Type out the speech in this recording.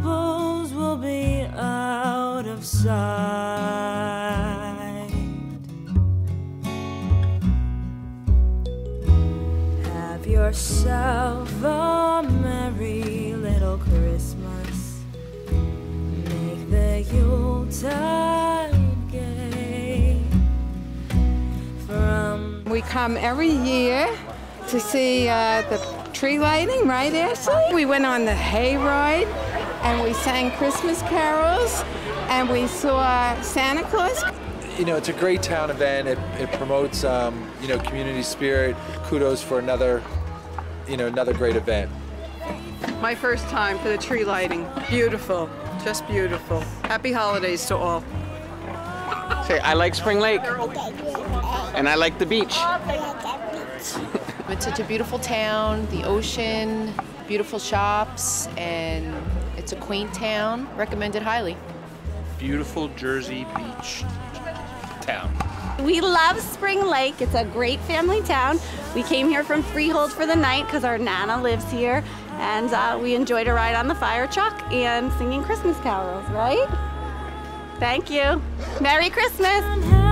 troubles will be out of sight. Have yourself a merry little Christmas. Make the Yuletide gay. From We come every year to see uh, the tree lighting, right, Ashley? We went on the hayride and we sang Christmas carols and we saw Santa Claus. you know, it's a great town event. It, it promotes, um, you know, community spirit. Kudos for another, you know, another great event. My first time for the tree lighting. Beautiful, just beautiful. Happy holidays to all. Say, I like Spring Lake. And I like the beach. It's such a beautiful town, the ocean, beautiful shops, and it's a quaint town. recommended highly. beautiful Jersey Beach town. We love Spring Lake. It's a great family town. We came here from Freehold for the night because our Nana lives here. And uh, we enjoyed a ride on the fire truck and singing Christmas carols, right? Thank you. Merry Christmas.